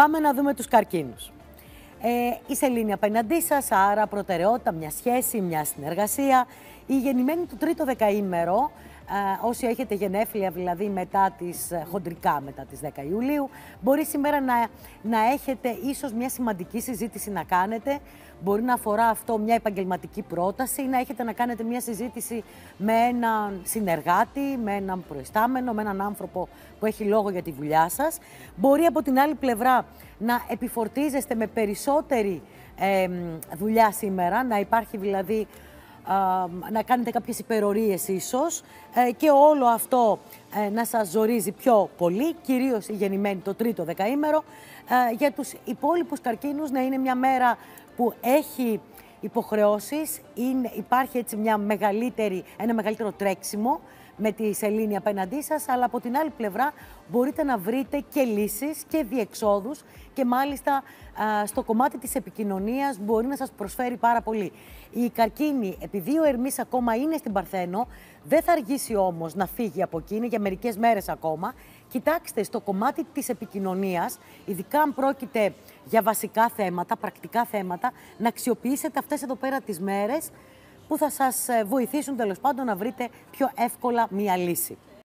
Πάμε να δούμε τους καρκίνους. Ε, η σελήνη απέναντί σας, άρα προτεραιότητα, μια σχέση, μια συνεργασία. Η γεννημένη του τρίτο δεκαήμερο, ε, όσοι έχετε γενέφλια δηλαδή μετά τις, ε, χοντρικά μετά τις 10 Ιουλίου, μπορεί σήμερα να, να έχετε ίσως μια σημαντική συζήτηση να κάνετε. Μπορεί να αφορά αυτό μια επαγγελματική πρόταση ή να έχετε να κάνετε μια συζήτηση με έναν συνεργάτη, με έναν προϊστάμενο, με έναν άνθρωπο που έχει λόγο για τη δουλειά σας. Μπορεί από την άλλη πλευρά να επιφορτίζεστε με περισσότερη ε, δουλειά σήμερα, να υπάρχει δηλαδή να κάνετε κάποιες υπερορίες ίσως. Ε, και όλο αυτό ε, να σας ζορίζει πιο πολύ, κυρίως η γεννημένη το τρίτο δεκαήμερο, ε, για τους υπόλοιπους καρκίνους να είναι μια μέρα που έχει υποχρεώσεις, είναι, υπάρχει έτσι μια μεγαλύτερη, ένα μεγαλύτερο τρέξιμο, με τη σελήνη απέναντί σας, αλλά από την άλλη πλευρά μπορείτε να βρείτε και λύσεις και διεξόδους και μάλιστα στο κομμάτι της επικοινωνίας μπορεί να σας προσφέρει πάρα πολύ. Η καρκίνη, επειδή ο Ερμής ακόμα είναι στην Παρθένο, δεν θα αργήσει όμως να φύγει από εκεί, για μερικές μέρες ακόμα. Κοιτάξτε, στο κομμάτι της επικοινωνίας, ειδικά αν πρόκειται για βασικά θέματα, πρακτικά θέματα, να αξιοποιήσετε αυτές εδώ πέρα τις μέρες που θα σας ε, βοηθήσουν τέλος πάντων να βρείτε πιο εύκολα μία λύση.